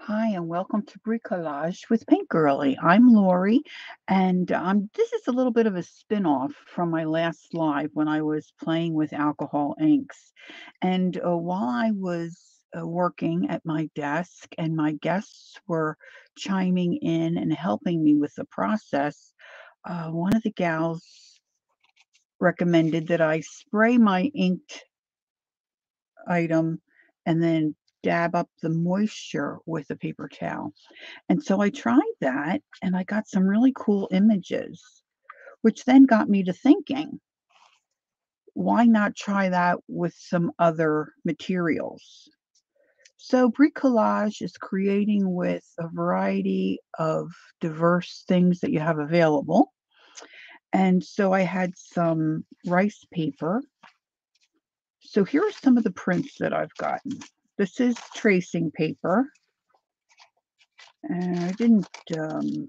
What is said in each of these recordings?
Hi, and welcome to Bricolage with Paint Girlee. I'm Lori, and um, this is a little bit of a spin-off from my last live when I was playing with alcohol inks. And uh, while I was uh, working at my desk and my guests were chiming in and helping me with the process, uh, one of the gals recommended that I spray my inked item and then dab up the moisture with a paper towel. And so I tried that and I got some really cool images, which then got me to thinking, why not try that with some other materials? So bricolage is creating with a variety of diverse things that you have available. And so I had some rice paper. So here are some of the prints that I've gotten. This is tracing paper. And I didn't um,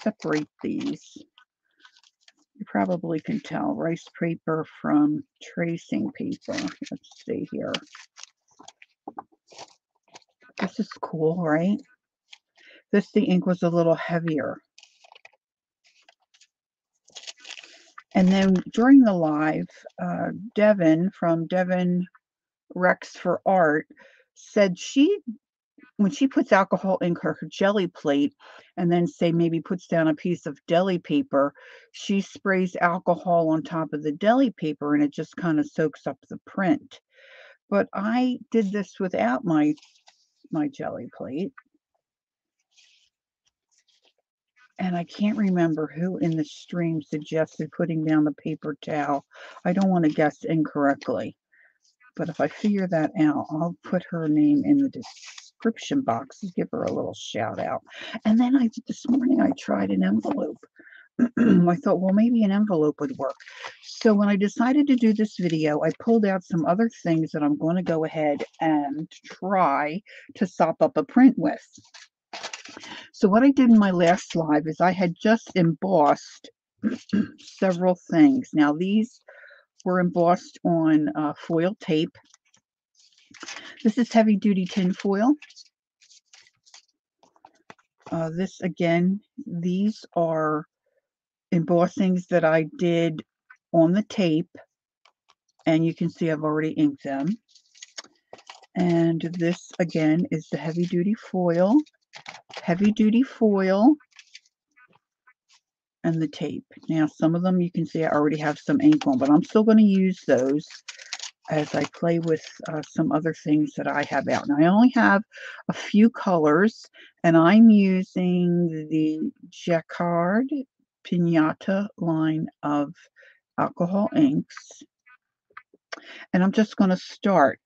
separate these. You probably can tell rice paper from tracing paper. Let's see here. This is cool, right? This, the ink was a little heavier. And then during the live, uh, Devin from Devin Rex for Art said she, when she puts alcohol in her, her Gelli plate and then say maybe puts down a piece of deli paper, she sprays alcohol on top of the deli paper and it just kind of soaks up the print. But I did this without my my Gelli plate. And I can't remember who in the stream suggested putting down the paper towel. I don't want to guess incorrectly. But if I figure that out, I'll put her name in the description box and give her a little shout out. And then I this morning I tried an envelope. I thought, well, maybe an envelope would work. So when I decided to do this video, I pulled out some other things that I'm going to go ahead and try to sop up a print with. So what I did in my last live is I had just embossed several things. Now these were embossed on uh, foil tape. This is heavy duty tin foil. Uh, this again, these are embossings that I did on the tape and you can see I've already inked them. And this again is the heavy duty foil, heavy duty foil and the tape. Now, some of them you can see I already have some ink on, but I'm still going to use those as I play with uh, some other things that I have out. Now, I only have a few colors, and I'm using the Jacquard Pinata line of alcohol inks. And I'm just going to start.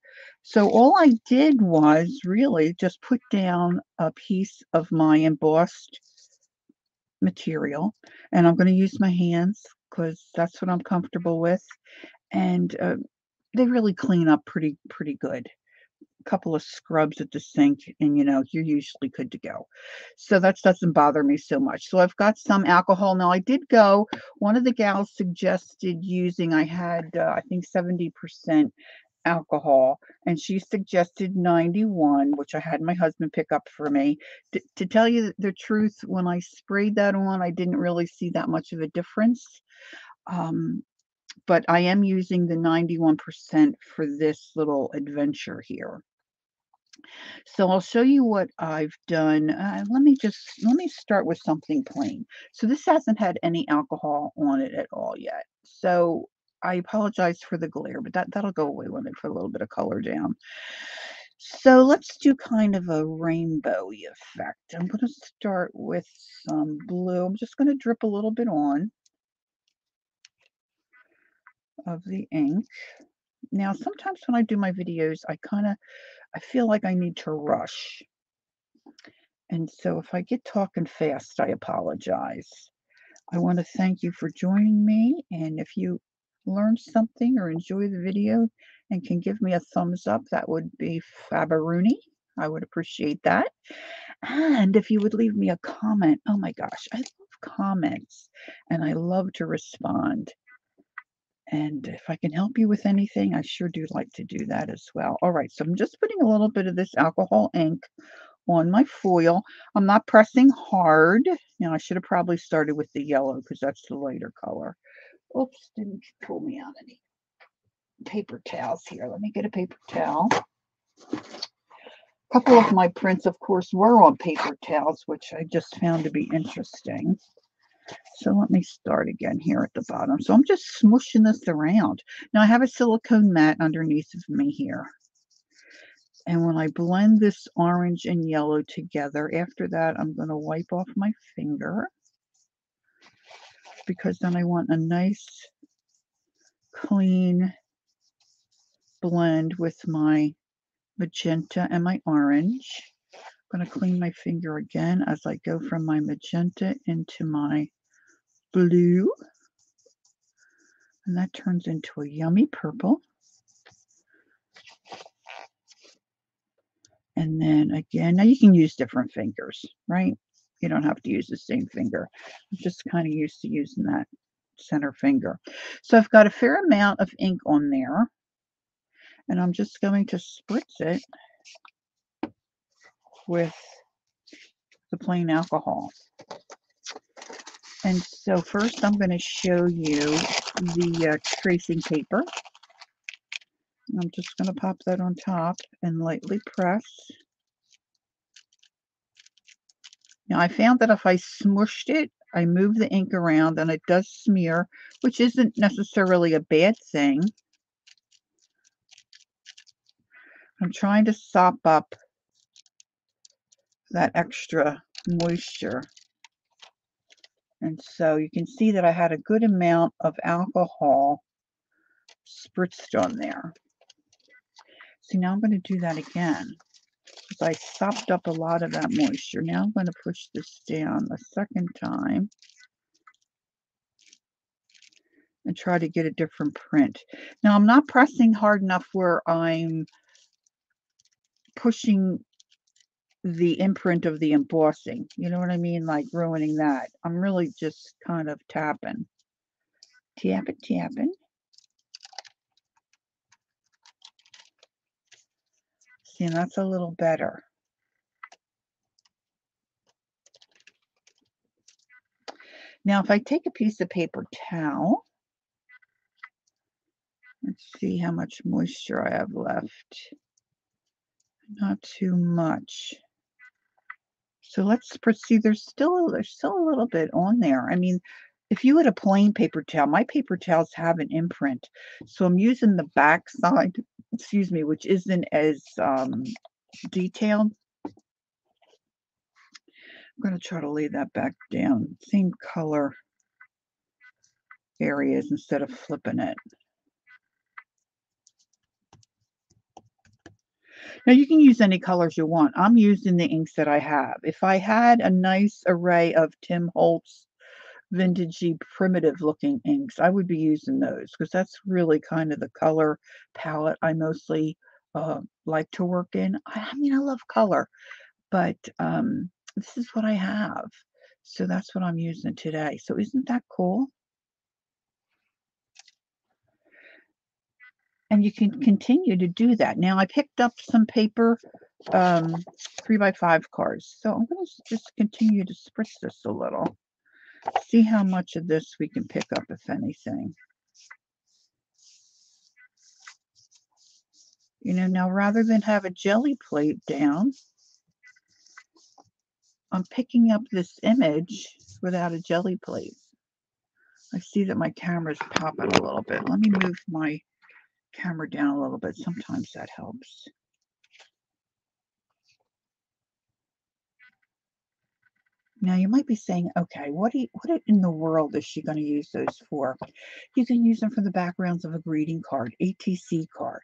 So all I did was really just put down a piece of my embossed material and I'm going to use my hands because that's what I'm comfortable with and uh, they really clean up pretty pretty good. A couple of scrubs at the sink and you know you're usually good to go. So that doesn't bother me so much. So I've got some alcohol. Now I did go one of the gals suggested using I had uh, I think 70 percent alcohol and she suggested 91 which i had my husband pick up for me D to tell you the truth when i sprayed that on i didn't really see that much of a difference um, but i am using the 91% for this little adventure here so I'll show you what I've done. Uh, let me just, let me start with something plain. So this hasn't had any alcohol on it at all yet. So I apologize for the glare, but that, that'll go away when I put a little bit of color down. So let's do kind of a rainbowy effect. I'm going to start with some blue. I'm just going to drip a little bit on of the ink. Now, sometimes when I do my videos, I kind of, I feel like I need to rush. And so if I get talking fast, I apologize. I want to thank you for joining me. And if you learned something or enjoy the video and can give me a thumbs up, that would be fabaroonie. I would appreciate that. And if you would leave me a comment, oh my gosh, I love comments and I love to respond. And if I can help you with anything, I sure do like to do that as well. All right, so I'm just putting a little bit of this alcohol ink on my foil. I'm not pressing hard. Now, I should have probably started with the yellow because that's the lighter color. Oops, didn't pull me out any paper towels here. Let me get a paper towel. A couple of my prints, of course, were on paper towels, which I just found to be interesting. So let me start again here at the bottom. So I'm just smushing this around. Now I have a silicone mat underneath of me here. And when I blend this orange and yellow together, after that, I'm going to wipe off my finger because then I want a nice, clean blend with my magenta and my orange. I'm going to clean my finger again as I go from my magenta into my blue. And that turns into a yummy purple. And then again, now you can use different fingers, right? You don't have to use the same finger. I'm just kind of used to using that center finger. So I've got a fair amount of ink on there. And I'm just going to spritz it with the plain alcohol. And so first I'm going to show you the uh, tracing paper. I'm just going to pop that on top and lightly press. Now I found that if I smushed it, I move the ink around and it does smear, which isn't necessarily a bad thing. I'm trying to sop up that extra moisture. And so you can see that I had a good amount of alcohol spritzed on there. See, now I'm going to do that again I sopped up a lot of that moisture. Now I'm going to push this down a second time and try to get a different print. Now I'm not pressing hard enough where I'm pushing the imprint of the embossing. You know what I mean? Like ruining that. I'm really just kind of tapping. Tapping, tapping. And that's a little better. Now, if I take a piece of paper towel, let's see how much moisture I have left. Not too much. So let's proceed. There's still there's still a little bit on there. I mean, if you had a plain paper towel, my paper towels have an imprint. So I'm using the back side, excuse me, which isn't as um, detailed. I'm going to try to lay that back down. Same color areas instead of flipping it. Now you can use any colors you want. I'm using the inks that I have. If I had a nice array of Tim Holtz vintagey primitive looking inks, I would be using those because that's really kind of the color palette I mostly uh, like to work in. I, I, mean, I love color, but um, this is what I have. So that's what I'm using today. So isn't that cool? and you can continue to do that. Now I picked up some paper um, three by five cards. So I'm going to just continue to spritz this a little. See how much of this we can pick up, if anything. You know, now rather than have a Gelli plate down, I'm picking up this image without a Gelli plate. I see that my camera's popping a little bit. Let me move my camera down a little bit. Sometimes that helps. Now you might be saying, okay, what, you, what in the world is she going to use those for? You can use them for the backgrounds of a greeting card, ATC card,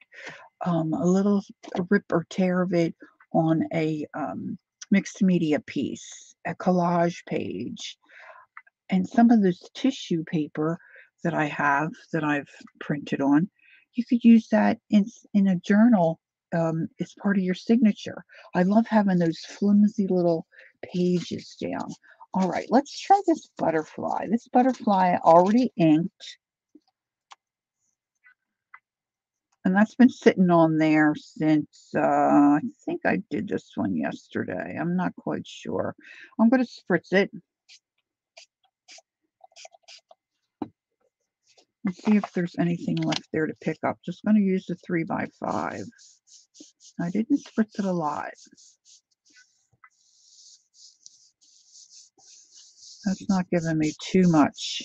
um, a little rip or tear of it on a um, mixed media piece, a collage page, and some of this tissue paper that I have that I've printed on you could use that in, in a journal um, as part of your signature. I love having those flimsy little pages down. All right, let's try this butterfly. This butterfly already inked. And that's been sitting on there since, uh, I think I did this one yesterday. I'm not quite sure. I'm going to spritz it. And see if there's anything left there to pick up. Just going to use the 3 by 5 I didn't spritz it a lot. That's not giving me too much.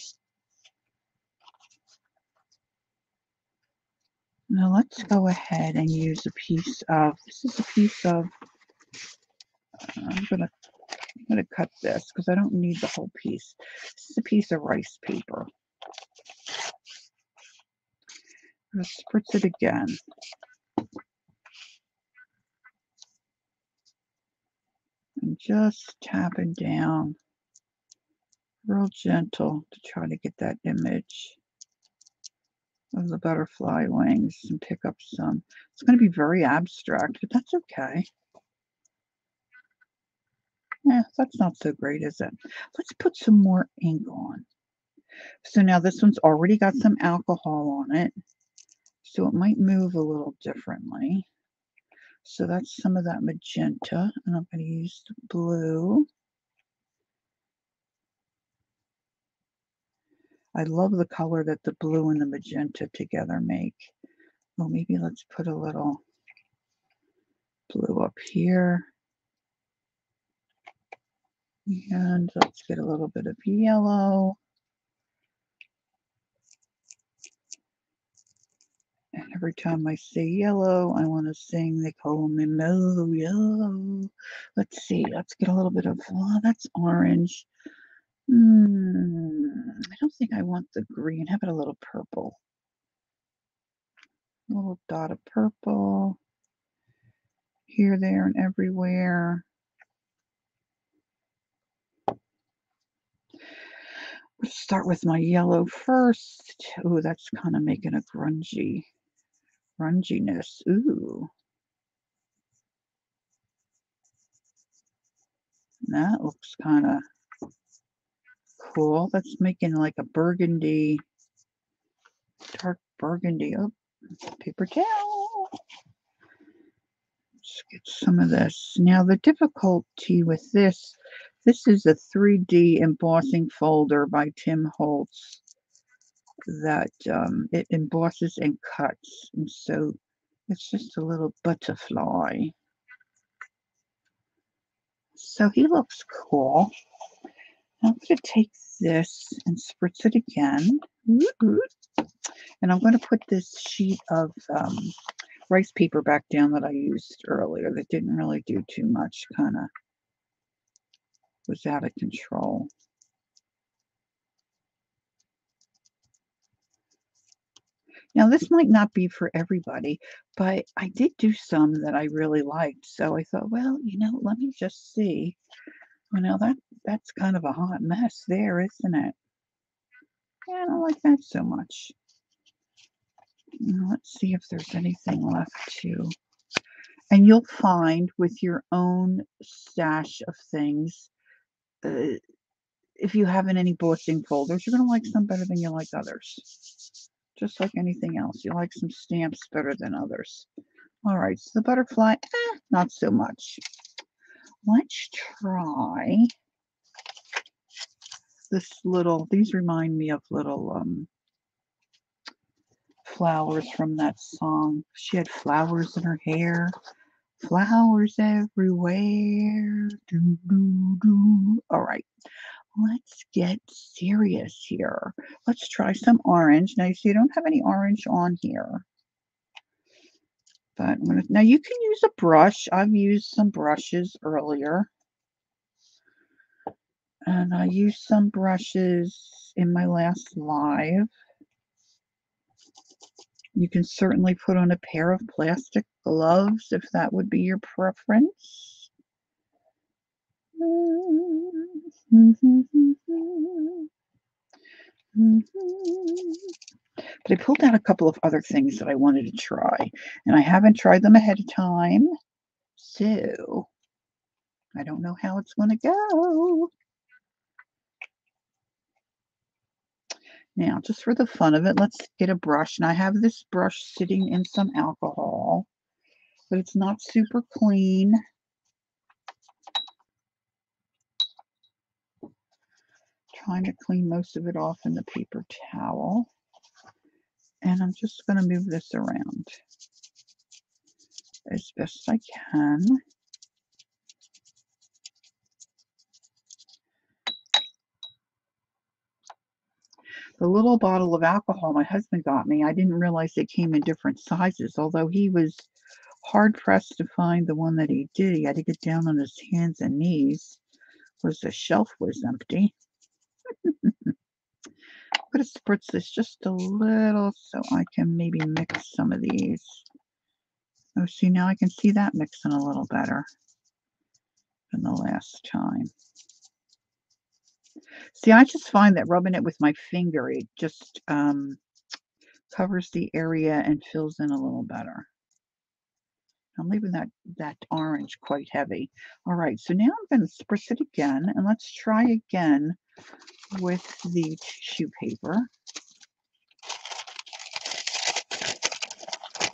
Now let's go ahead and use a piece of, this is a piece of, uh, I'm going to I'm going to cut this because I don't need the whole piece. This is a piece of rice paper. I'm going to spritz it again. And just tapping down real gentle to try to get that image of the butterfly wings and pick up some. It's going to be very abstract, but that's okay. Yeah, that's not so great, is it? Let's put some more ink on. So now this one's already got some alcohol on it, so it might move a little differently. So that's some of that magenta, and I'm going to use the blue. I love the color that the blue and the magenta together make. Well, maybe let's put a little blue up here. And let's get a little bit of yellow. And every time I say yellow, I want to sing, they call me mellow yellow. Let's see, let's get a little bit of, oh, that's orange. Hmm, I don't think I want the green. How about a little purple? A little dot of purple. Here, there, and everywhere. Let's start with my yellow first. Oh, that's kind of making a grungy, grunginess. Ooh. That looks kind of cool. That's making like a burgundy, dark burgundy. Oh, paper towel. Let's get some of this. Now the difficulty with this, this is a 3D embossing folder by Tim Holtz that um, it embosses and cuts. And so it's just a little butterfly. So he looks cool. I'm going to take this and spritz it again. And I'm going to put this sheet of um, rice paper back down that I used earlier that didn't really do too much, kind of was out of control. Now, this might not be for everybody, but I did do some that I really liked. So I thought, well, you know, let me just see well, now that that's kind of a hot mess there, isn't it? Yeah, I don't like that so much. Let's see if there's anything left to. And you'll find with your own stash of things, uh, if you have in any embossing folders, you're going to like some better than you like others. Just like anything else. You like some stamps better than others. All right, so the butterfly, eh, not so much let's try this little, these remind me of little um, flowers from that song. She had flowers in her hair, flowers everywhere. All right, let's get serious here. Let's try some orange. Now, you see, I don't have any orange on here. I'm gonna, now you can use a brush. I've used some brushes earlier. And I used some brushes in my last live. You can certainly put on a pair of plastic gloves if that would be your preference. But I pulled out a couple of other things that I wanted to try, and I haven't tried them ahead of time. So I don't know how it's going to go. Now, just for the fun of it, let's get a brush. And I have this brush sitting in some alcohol, but it's not super clean. Trying to clean most of it off in the paper towel. And I'm just going to move this around as best I can. The little bottle of alcohol my husband got me, I didn't realize it came in different sizes, although he was hard pressed to find the one that he did. He had to get down on his hands and knees because the shelf was empty. I'm going to spritz this just a little so I can maybe mix some of these. Oh, see, now I can see that mixing a little better than the last time. See, I just find that rubbing it with my finger, it just um, covers the area and fills in a little better. I'm leaving that, that orange quite heavy. All right, so now I'm going to spritz it again, and let's try again with the tissue paper.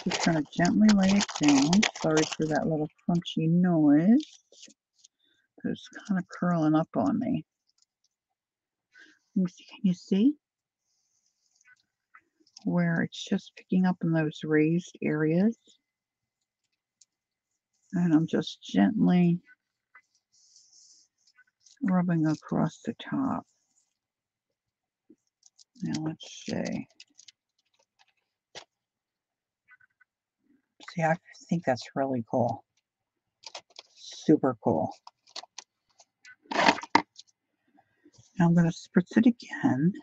Just going to gently lay it down. Sorry for that little crunchy noise. It's kind of curling up on me. Can you see? Where it's just picking up in those raised areas. And I'm just gently rubbing across the top. Now let's see. See, I think that's really cool. Super cool. Now I'm going to spritz it again.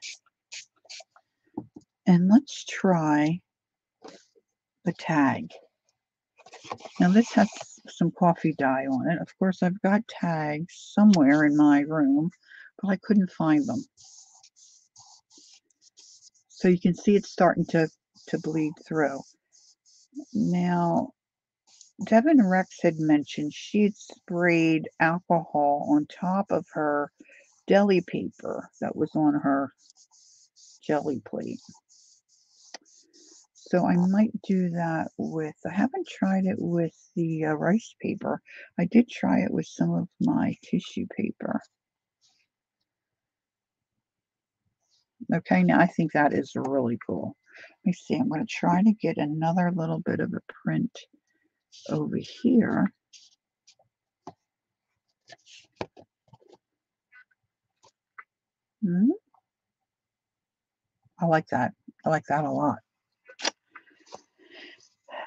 And let's try the tag. Now this has some coffee dye on it. Of course, I've got tags somewhere in my room, but I couldn't find them. So you can see it's starting to, to bleed through. Now, Devin Rex had mentioned she had sprayed alcohol on top of her deli paper that was on her Gelli plate. So I might do that with, I haven't tried it with the uh, rice paper. I did try it with some of my tissue paper. Okay, now I think that is really cool. Let me see, I'm going to try to get another little bit of a print over here. Hmm? I like that. I like that a lot.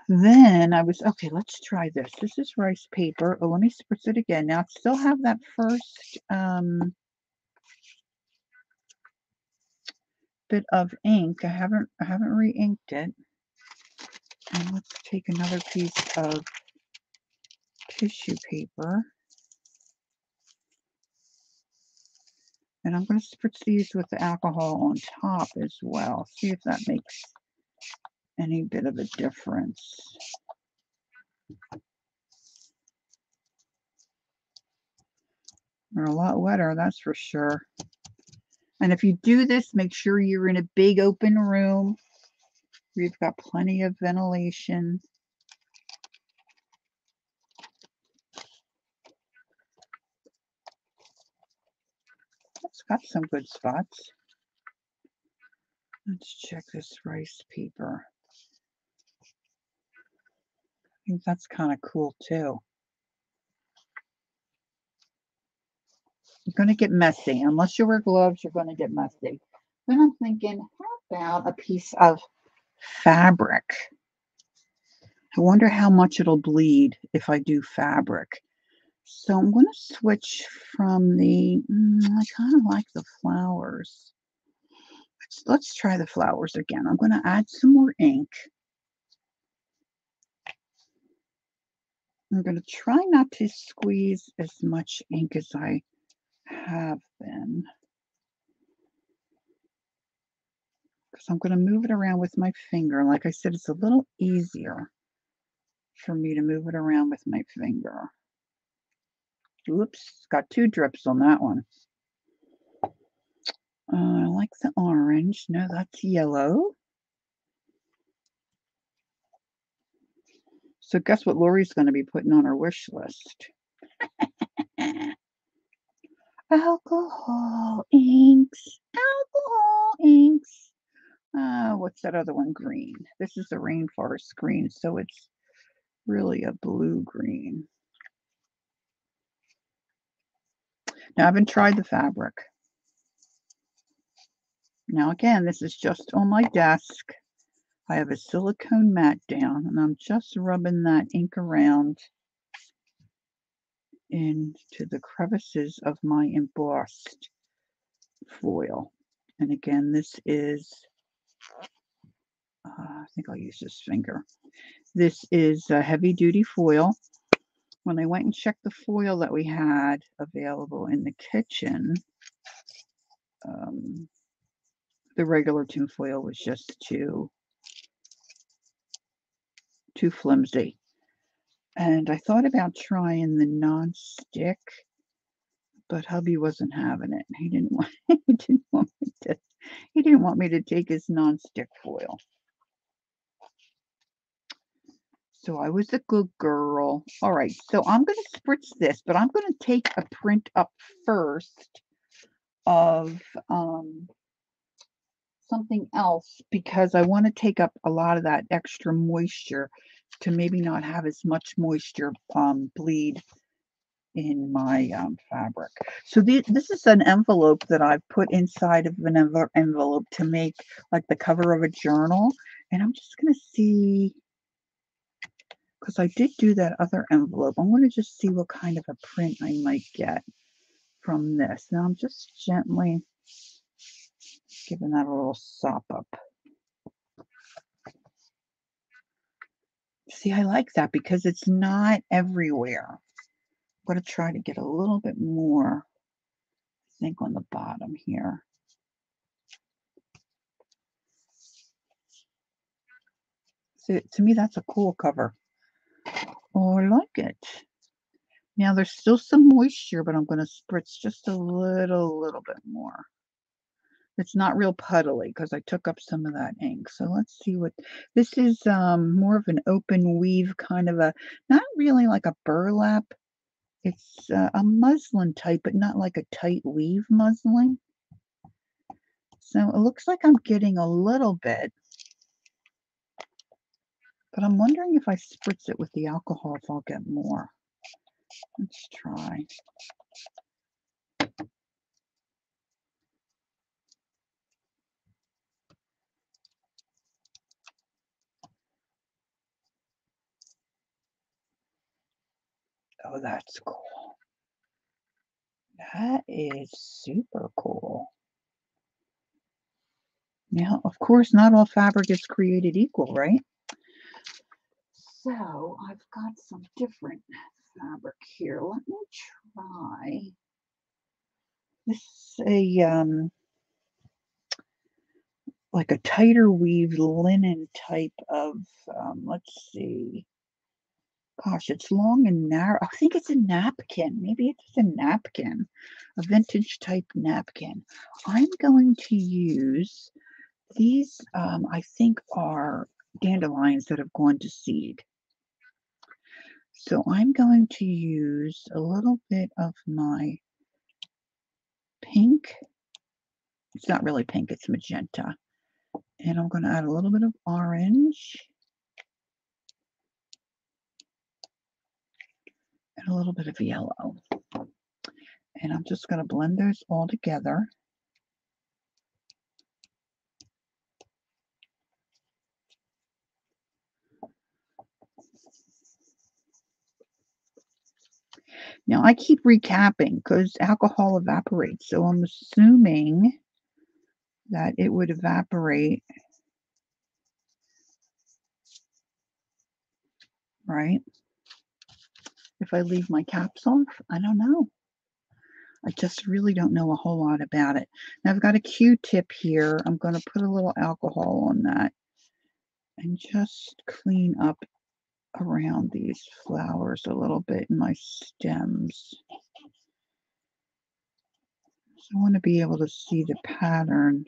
Then I was, okay, let's try this. This is rice paper. Oh, let me spritz it again. Now, I still have that first um, bit of ink. I haven't, I haven't re-inked it. And let's take another piece of tissue paper. And I'm going to spritz these with the alcohol on top as well. See if that makes any bit of a difference. They're a lot wetter, that's for sure. And if you do this, make sure you're in a big open room where you've got plenty of ventilation. It's got some good spots. Let's check this rice paper. Think that's kind of cool too. You're going to get messy. Unless you wear gloves, you're going to get messy. Then I'm thinking, how about a piece of fabric? I wonder how much it'll bleed if I do fabric. So I'm going to switch from the, mm, I kind of like the flowers. Let's, let's try the flowers again. I'm going to add some more ink. I'm going to try not to squeeze as much ink as I have been. Because I'm going to move it around with my finger. Like I said, it's a little easier for me to move it around with my finger. Oops, got two drips on that one. Uh, I like the orange. No, that's yellow. So guess what Lori's going to be putting on her wish list? Alcohol inks. Alcohol inks. Uh, what's that other one? Green. This is the rainforest green, so it's really a blue green. Now, I haven't tried the fabric. Now, again, this is just on my desk. I have a silicone mat down and I'm just rubbing that ink around into the crevices of my embossed foil. And again, this is, uh, I think I'll use this finger. This is a heavy duty foil. When I went and checked the foil that we had available in the kitchen, um, the regular tin foil was just too too flimsy. And I thought about trying the non-stick, but hubby wasn't having it. He didn't want he didn't want me to he didn't want me to take his non-stick foil. So I was a good girl. All right, so I'm going to spritz this, but I'm going to take a print up first of um, something else because I want to take up a lot of that extra moisture to maybe not have as much moisture um, bleed in my um, fabric. So the, this is an envelope that I've put inside of an envelope to make like the cover of a journal. And I'm just going to see, because I did do that other envelope. I'm going to just see what kind of a print I might get from this. Now I'm just gently giving that a little sop up. See, I like that because it's not everywhere. I'm going to try to get a little bit more, I think, on the bottom here. So to me, that's a cool cover. Oh, I like it. Now there's still some moisture, but I'm going to spritz just a little, little bit more. It's not real puddly because I took up some of that ink. So let's see what this is um, more of an open weave kind of a, not really like a burlap. It's uh, a muslin type, but not like a tight weave muslin. So it looks like I'm getting a little bit, but I'm wondering if I spritz it with the alcohol, if I'll get more. Let's try. Oh, that's cool. That is super cool. Now, of course, not all fabric is created equal, right? So I've got some different fabric here. Let me try. This is a um, like a tighter weave linen type of, um, let's see, Gosh, it's long and narrow. I think it's a napkin. Maybe it's a napkin, a vintage type napkin. I'm going to use these, um, I think are dandelions that have gone to seed. So I'm going to use a little bit of my pink. It's not really pink, it's magenta. And I'm going to add a little bit of orange. A little bit of yellow. And I'm just going to blend those all together. Now I keep recapping because alcohol evaporates. So I'm assuming that it would evaporate. Right? If I leave my caps off? I don't know. I just really don't know a whole lot about it. Now I've got a Q-tip here. I'm going to put a little alcohol on that and just clean up around these flowers a little bit in my stems. So I want to be able to see the pattern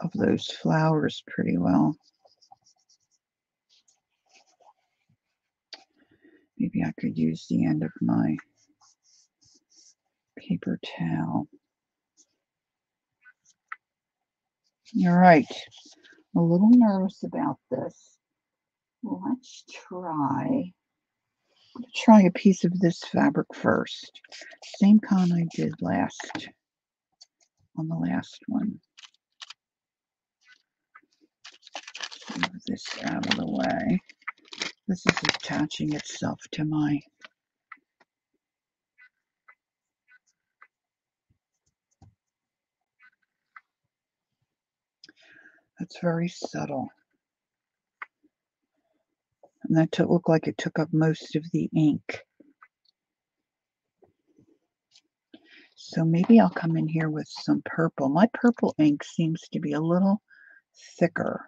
of those flowers pretty well. Maybe I could use the end of my paper towel. All right, a little nervous about this. Let's try, try a piece of this fabric first. Same con I did last, on the last one. Move this out of the way. This is attaching itself to my That's very subtle. And that to look like it took up most of the ink. So maybe I'll come in here with some purple. My purple ink seems to be a little thicker.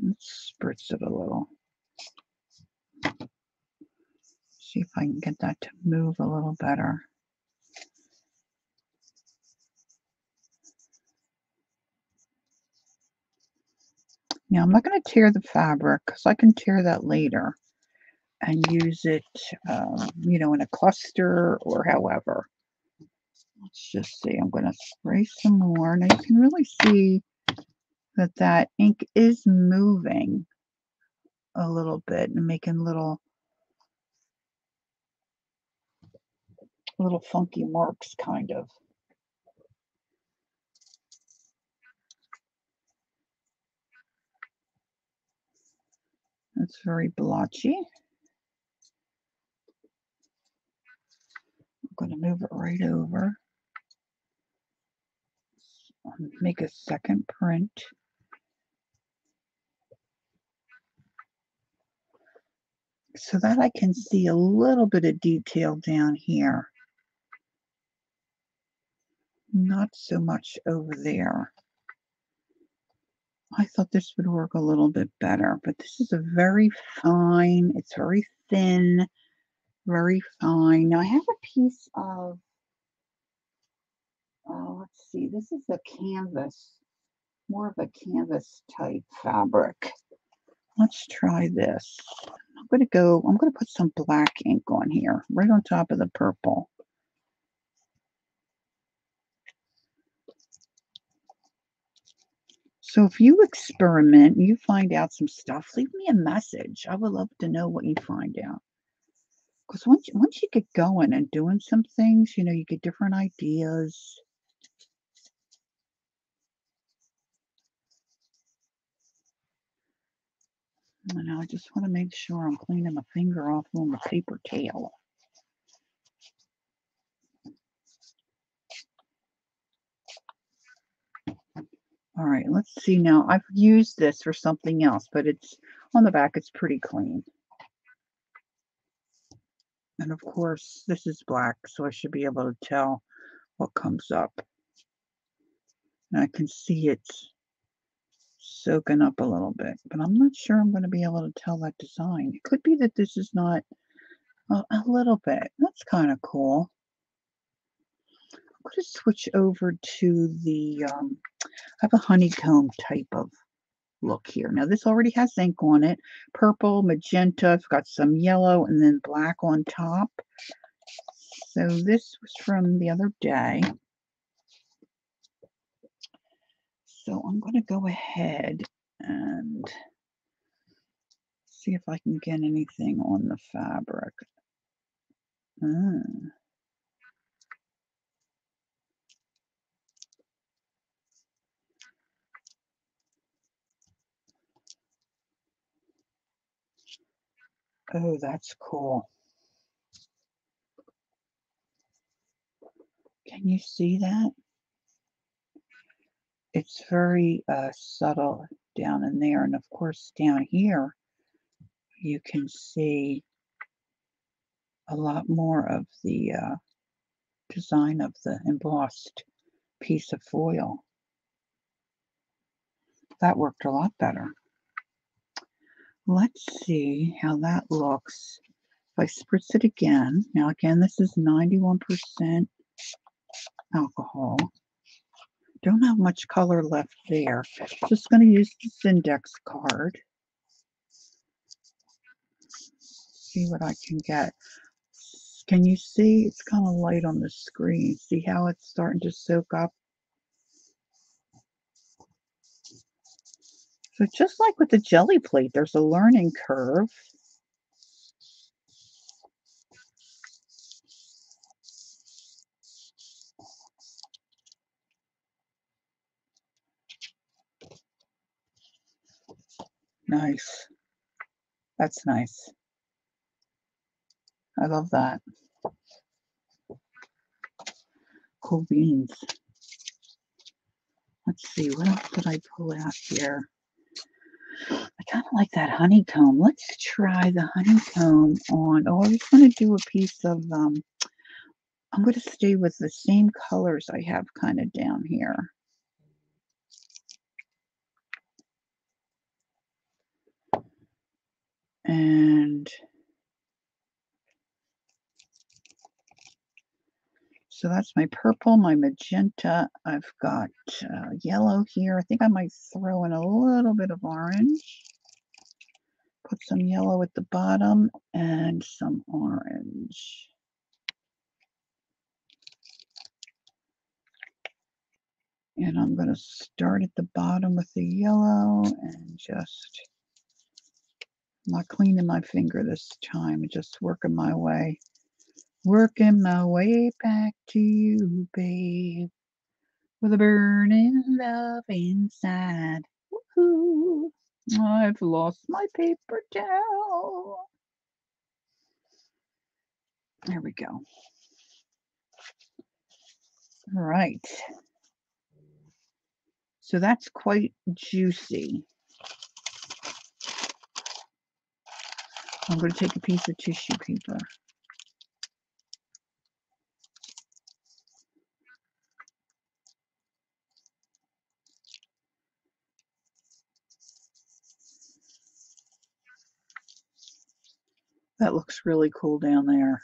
Let's spritz it a little. See if I can get that to move a little better. Now I'm not going to tear the fabric because I can tear that later and use it, um, you know, in a cluster or however. Let's just see. I'm going to spray some more. Now you can really see that that ink is moving a little bit and making little little funky marks kind of. That's very blotchy. I'm going to move it right over. Make a second print. So that I can see a little bit of detail down here. Not so much over there. I thought this would work a little bit better, but this is a very fine, it's very thin, very fine. Now I have a piece of, uh, let's see, this is a canvas, more of a canvas type fabric. Let's try this. I'm going to go, I'm going to put some black ink on here, right on top of the purple. So if you experiment, you find out some stuff, leave me a message. I would love to know what you find out. Because once, once you get going and doing some things, you know, you get different ideas. And I just want to make sure I'm cleaning my finger off on the paper towel. All right, let's see now. I've used this for something else, but it's on the back, it's pretty clean. And of course, this is black, so I should be able to tell what comes up. And I can see it's soaking up a little bit, but I'm not sure I'm going to be able to tell that design. It could be that this is not a, little bit. That's kind of cool. I'm going to switch over to the um, I have a honeycomb type of look here. Now this already has ink on it. Purple, magenta, it's got some yellow and then black on top. So this was from the other day. So I'm going to go ahead and see if I can get anything on the fabric. Mm. Oh, that's cool. Can you see that? It's very uh, subtle down in there. And of course, down here, you can see a lot more of the uh, design of the embossed piece of foil. That worked a lot better. Let's see how that looks. If I spritz it again, now again, this is 91% alcohol. Don't have much color left there. Just going to use this index card. See what I can get. Can you see? It's kind of light on the screen. See how it's starting to soak up? So just like with the Gelli plate, there's a learning curve. Nice. That's nice. I love that. Cool beans. Let's see, what else did I pull out here? I kind of like that honeycomb. Let's try the honeycomb on. Oh, I was going to do a piece of, um, I'm going to stay with the same colors I have kind of down here. And so that's my purple, my magenta. I've got uh, yellow here. I think I might throw in a little bit of orange. Put some yellow at the bottom and some orange. And I'm going to start at the bottom with the yellow and just not cleaning my finger this time, just working my way. Working my way back to you, babe. With a burning love inside. Woohoo! I've lost my paper towel. There we go. All right. So that's quite juicy. I'm going to take a piece of tissue paper. That looks really cool down there.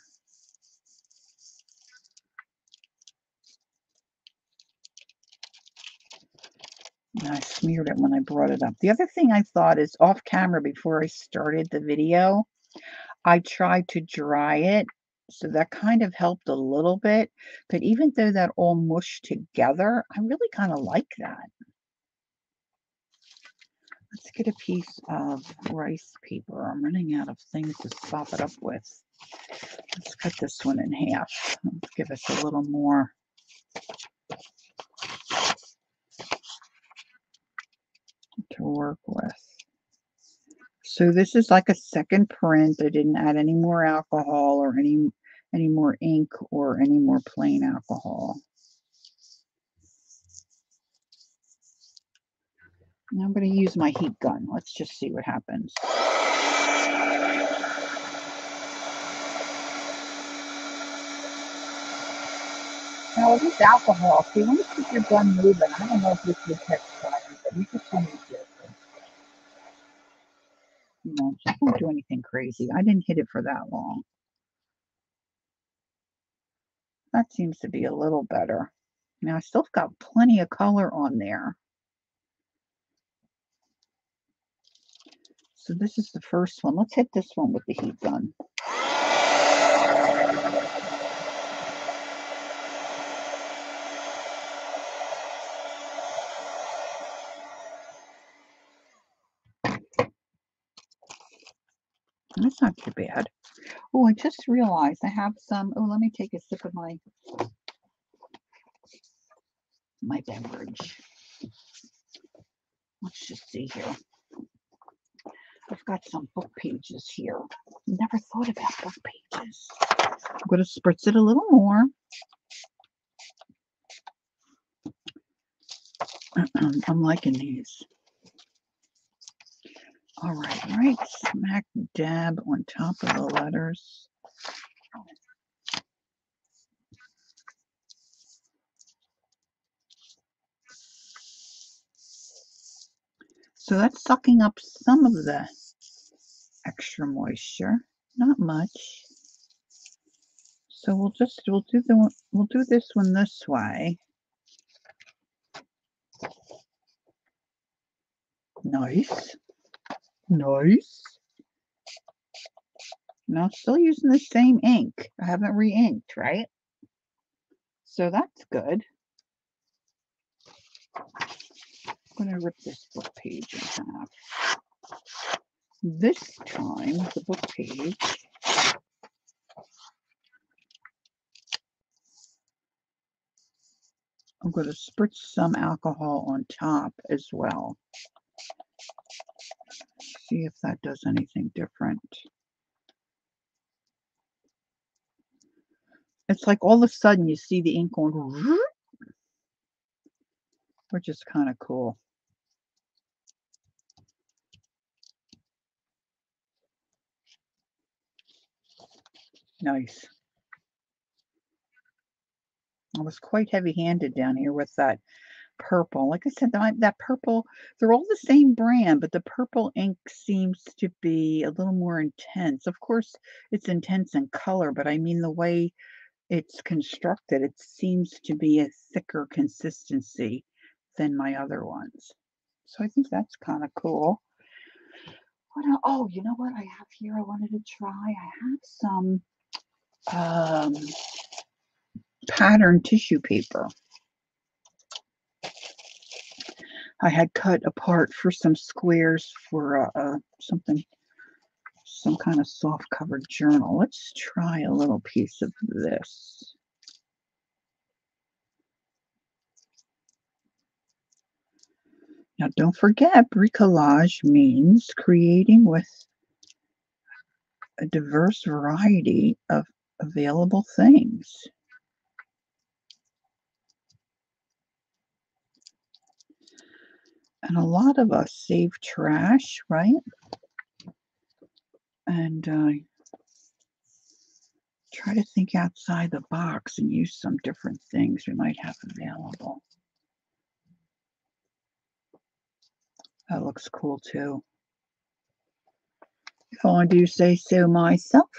I smeared it when I brought it up. The other thing I thought is off camera before I started the video, I tried to dry it. So that kind of helped a little bit. But even though that all mushed together, I really kind of like that. Let's get a piece of rice paper. I'm running out of things to sop it up with. Let's cut this one in half. Let's give us a little more. to work with. So this is like a second print. I didn't add any more alcohol or any any more ink or any more plain alcohol. Now I'm going to use my heat gun. Let's just see what happens. Now with alcohol, see when you keep your gun moving, I don't know if this would catch fire, but you just want to be just don't do anything crazy. I didn't hit it for that long. That seems to be a little better. Now I still got plenty of color on there. So this is the first one. Let's hit this one with the heat gun. That's not too bad. Oh, I just realized I have some. Oh, let me take a sip of my my beverage. Let's just see here. I've got some book pages here. Never thought about book pages. I'm going to spritz it a little more. I'm liking these. All right, right smack dab on top of the letters. So that's sucking up some of the extra moisture, not much. So we'll just, we'll do the, we'll do this one this way. Nice. Nice. Now still using the same ink. I haven't re-inked, right? So that's good. I'm going to rip this book page in half. This time, the book page I'm going to spritz some alcohol on top as well. See if that does anything different. It's like all of a sudden you see the ink going, which is kind of cool. Nice. I was quite heavy-handed down here with that purple. Like I said, that, that purple, they're all the same brand, but the purple ink seems to be a little more intense. Of course, it's intense in color, but I mean the way it's constructed, it seems to be a thicker consistency than my other ones. So I think that's kind of cool. What? Oh, you know what I have here I wanted to try? I have some um, pattern tissue paper. I had cut apart for some squares for uh, uh, something, some kind of soft covered journal. Let's try a little piece of this. Now, don't forget, bricolage means creating with a diverse variety of available things. And a lot of us save trash, right? And uh, try to think outside the box and use some different things we might have available. That looks cool too. If I do say so myself.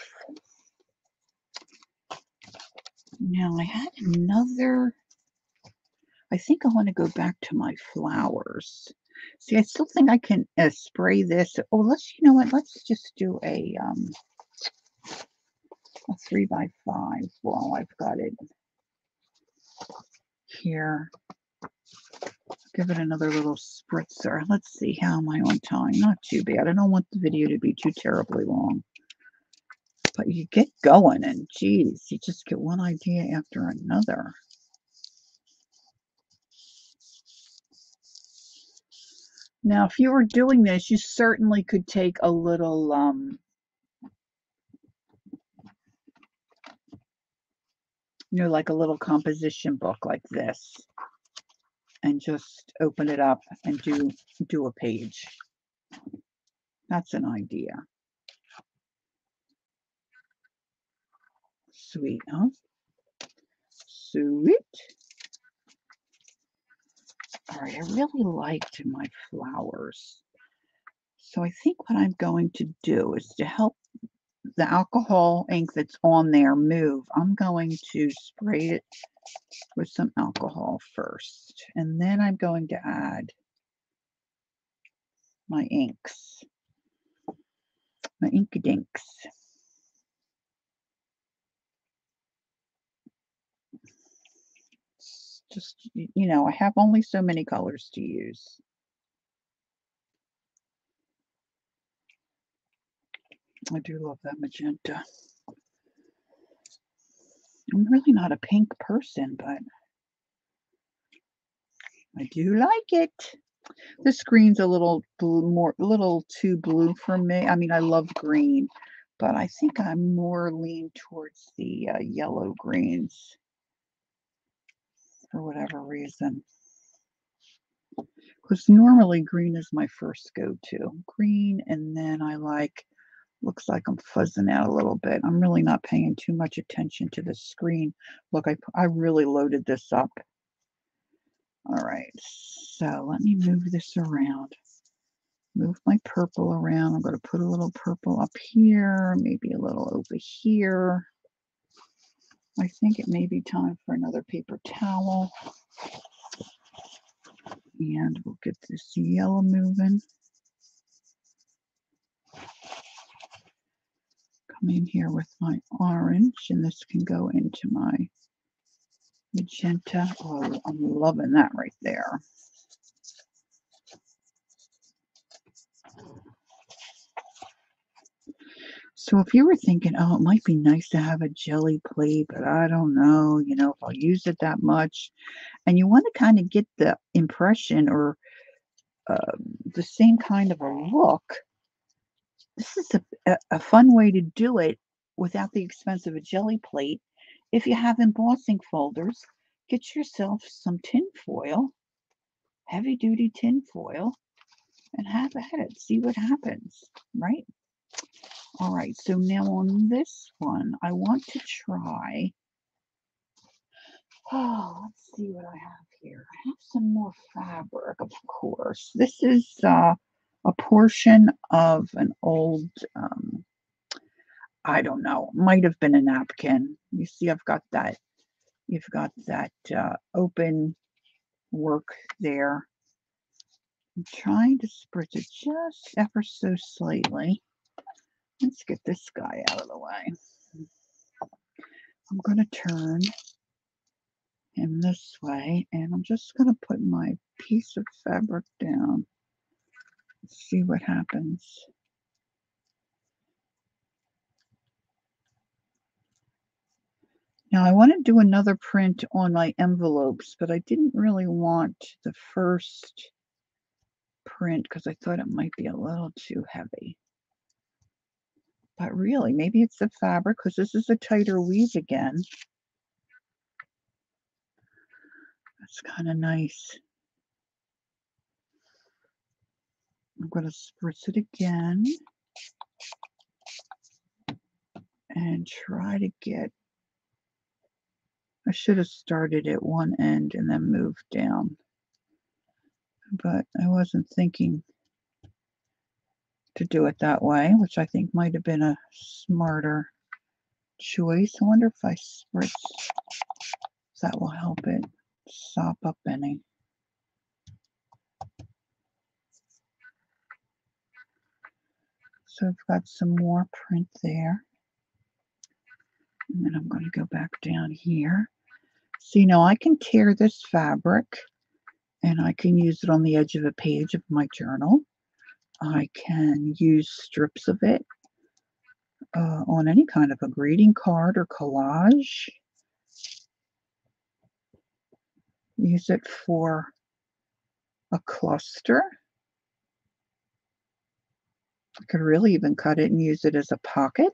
Now I had another I think I want to go back to my flowers. See, I still think I can uh, spray this. Oh, let's, you know what? Let's just do a, um, a three by five while I've got it here. Give it another little spritzer. Let's see, how am I on time? Not too bad. I don't want the video to be too terribly long. But you get going and geez, you just get one idea after another. Now, if you were doing this, you certainly could take a little, um, you know, like a little composition book like this and just open it up and do do a page. That's an idea. Sweet, huh? Sweet. All right, I really liked my flowers. So I think what I'm going to do is to help the alcohol ink that's on there move, I'm going to spray it with some alcohol first. And then I'm going to add my inks, my ink dinks. Just, you know, I have only so many colors to use. I do love that magenta. I'm really not a pink person, but I do like it. The screen's a little blue, more, a little too blue for me. I mean, I love green, but I think I'm more lean towards the uh, yellow greens for whatever reason. Because normally green is my first go-to. Green, and then I like, looks like I'm fuzzing out a little bit. I'm really not paying too much attention to the screen. Look, I, I really loaded this up. All right, so let me move this around. move my purple around. I'm going to put a little purple up here, maybe a little over here. I think it may be time for another paper towel. And we'll get this yellow moving. Come in here with my orange, and this can go into my magenta. Oh, I'm loving that right there. So if you were thinking, oh, it might be nice to have a Gelli plate, but I don't know, you know, if I'll use it that much, and you want to kind of get the impression or uh, the same kind of a look, this is a, a, fun way to do it without the expense of a Gelli plate. If you have embossing folders, get yourself some tin foil, heavy duty tin foil, and have at it. See what happens, right? All right, so now on this one, I want to try, oh, let's see what I have here. I have some more fabric, of course. This is uh, a portion of an old, um, I don't know, might have been a napkin. You see, I've got that, you've got that uh, open work there. I'm trying to spritz it just ever so slightly. Let's get this guy out of the way. I'm going to turn him this way and I'm just going to put my piece of fabric down. See what happens. Now I want to do another print on my envelopes, but I didn't really want the first print because I thought it might be a little too heavy. But really, maybe it's the fabric because this is a tighter weave again. That's kind of nice. I'm going to spritz it again and try to get, I should have started at one end and then moved down, but I wasn't thinking to do it that way, which I think might have been a smarter choice. I wonder if I spritz, that will help it sop up any. So I've got some more print there. And then I'm going to go back down here. See, now I can tear this fabric and I can use it on the edge of a page of my journal. I can use strips of it uh, on any kind of a greeting card or collage. Use it for a cluster. I could really even cut it and use it as a pocket.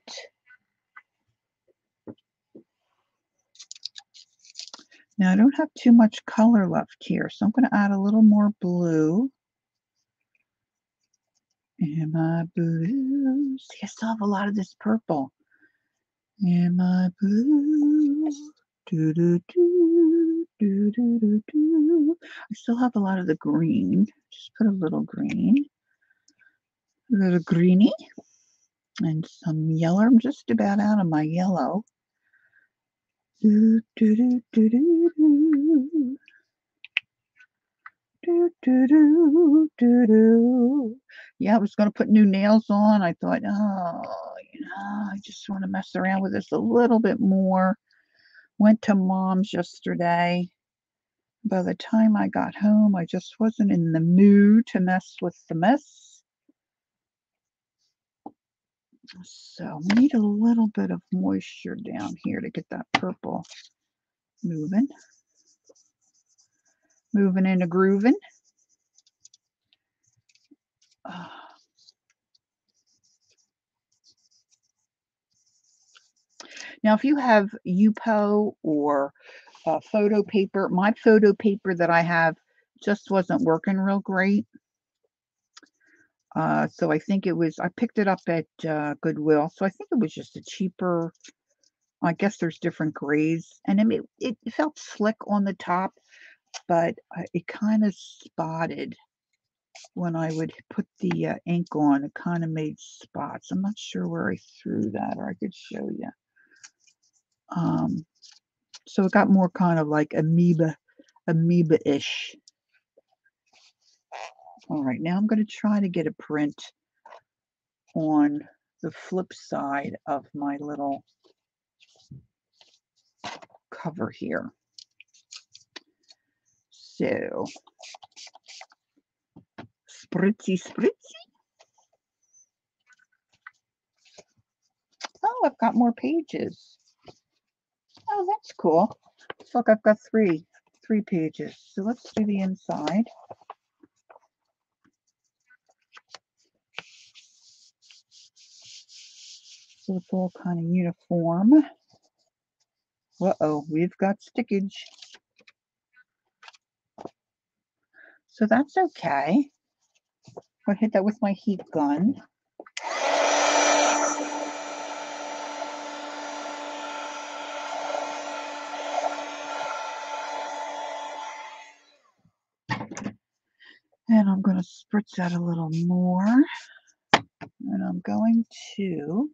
Now I don't have too much color left here, so I'm going to add a little more blue. Am I blue? See, I still have a lot of this purple. Am I blue? Do, do, do, do, do, do, do. I still have a lot of the green. Just put a little green. A little greeny. And some yellow. I'm just about out of my yellow. Do, do, do, do, do, do. Do, do, do, do, do. Yeah, I was going to put new nails on. I thought, oh, you know, I just want to mess around with this a little bit more. Went to mom's yesterday. By the time I got home, I just wasn't in the mood to mess with the mess. So we need a little bit of moisture down here to get that purple moving moving and a grooving. Now, if you have Yupo or uh, photo paper, my photo paper that I have just wasn't working real great. Uh, so I think it was, I picked it up at uh, Goodwill. So I think it was just a cheaper, I guess there's different grades. And it, it, it felt slick on the top, but uh, it kind of spotted when I would put the uh, ink on, it kind of made spots. I'm not sure where I threw that, or I could show you. Um, so it got more kind of like amoeba, amoeba-ish. All right, now I'm going to try to get a print on the flip side of my little cover here. So, spritzy, spritzy. Oh, I've got more pages. Oh, that's cool. Look, I've got three, three pages. So let's do the inside. So it's all kind of uniform. Uh-oh, we've got stickage. So that's okay. I'll hit that with my heat gun. And I'm going to spritz that a little more. And I'm going to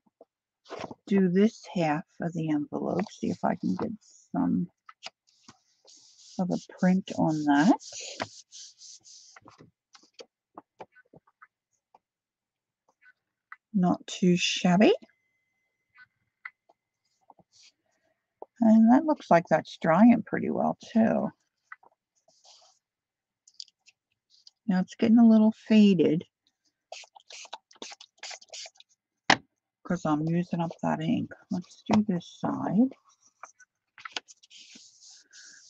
do this half of the envelope, see if I can get some of a print on that. Not too shabby. And that looks like that's drying pretty well too. Now it's getting a little faded because I'm using up that ink. Let's do this side.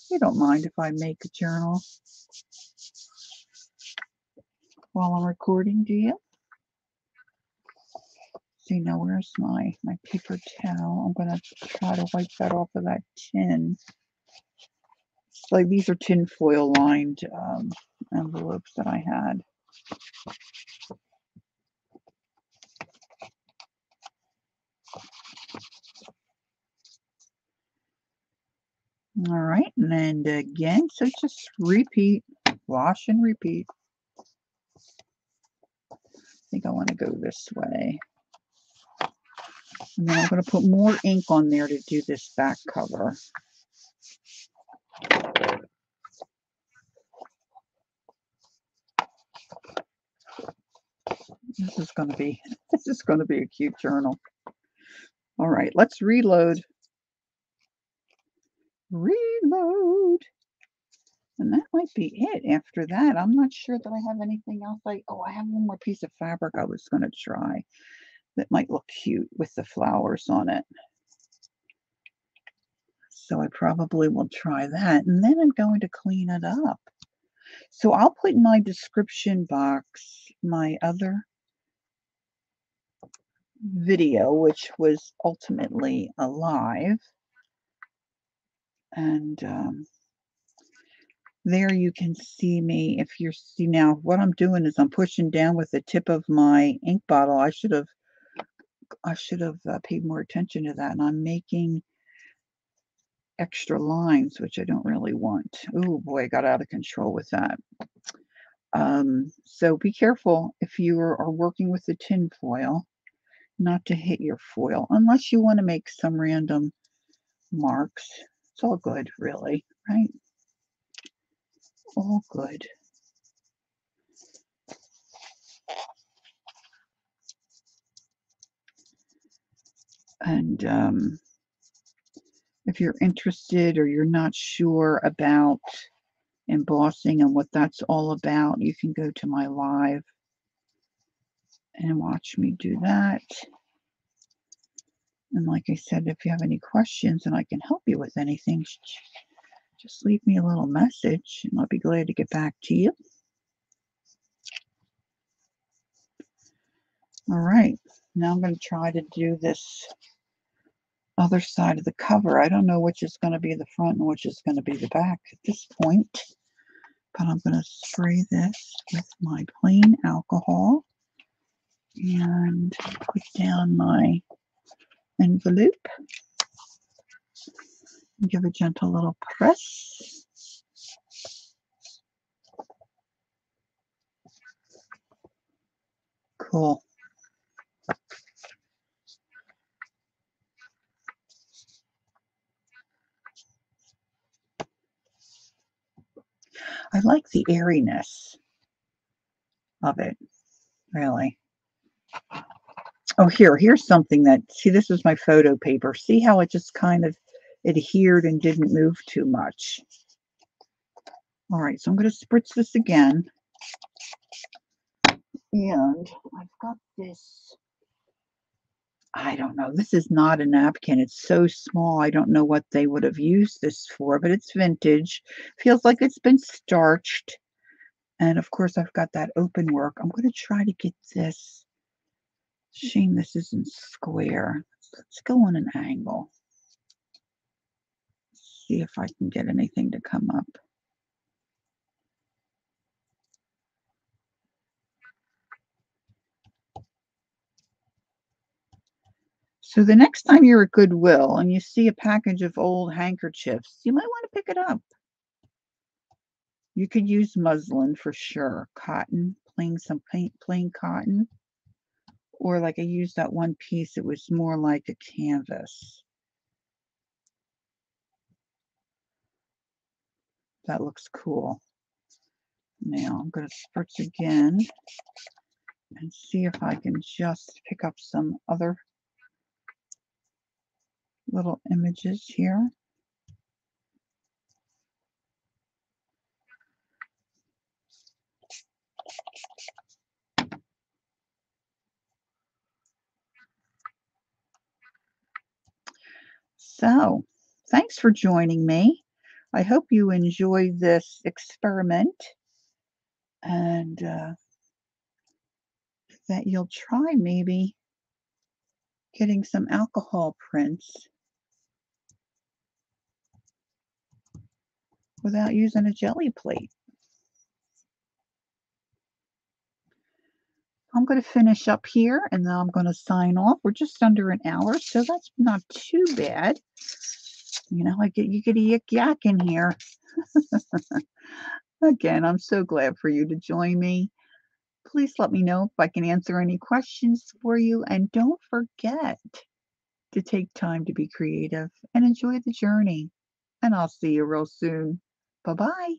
You don't mind if I make a journal while I'm recording, do you? See, now where's my, my paper towel? I'm going to try to wipe that off of that tin. Like these are tin foil lined um, envelopes that I had. All right, and then again, so just repeat, wash and repeat. I think I want to go this way. And then I'm going to put more ink on there to do this back cover. This is going to be, this is going to be a cute journal. All right, let's reload reload. And that might be it after that. I'm not sure that I have anything else. I Oh, I have one more piece of fabric I was going to try that might look cute with the flowers on it. So I probably will try that. And then I'm going to clean it up. So I'll put in my description box my other video, which was ultimately a live and um, there you can see me if you're see now what I'm doing is I'm pushing down with the tip of my ink bottle I should have I should have uh, paid more attention to that and I'm making extra lines which I don't really want oh boy I got out of control with that um, so be careful if you are, are working with the tin foil not to hit your foil unless you want to make some random marks it's all good, really, right? All good. And um, if you're interested or you're not sure about embossing and what that's all about, you can go to my live and watch me do that. And like I said, if you have any questions and I can help you with anything, just leave me a little message and I'll be glad to get back to you. All right, now I'm going to try to do this other side of the cover. I don't know which is going to be the front and which is going to be the back at this point, but I'm going to spray this with my plain alcohol and put down my envelope. Give a gentle little press. Cool. I like the airiness of it, really. Oh, here, here's something that, see, this is my photo paper. See how it just kind of adhered and didn't move too much. All right, so I'm going to spritz this again. And I've got this, I don't know, this is not a napkin. It's so small. I don't know what they would have used this for, but it's vintage. Feels like it's been starched. And of course, I've got that open work. I'm going to try to get this. Shame this isn't square. Let's go on an angle. See if I can get anything to come up. So the next time you're at Goodwill and you see a package of old handkerchiefs, you might want to pick it up. You could use muslin for sure. Cotton, plain some plain, plain cotton. Or like I used that one piece, it was more like a canvas. That looks cool. Now I'm going to spritz again and see if I can just pick up some other little images here. So, thanks for joining me. I hope you enjoyed this experiment and uh, that you'll try maybe getting some alcohol prints without using a Gelli plate. I'm going to finish up here and then I'm going to sign off. We're just under an hour, so that's not too bad. You know, I get you get a yik yak in here. Again, I'm so glad for you to join me. Please let me know if I can answer any questions for you. And don't forget to take time to be creative and enjoy the journey. And I'll see you real soon. Bye bye.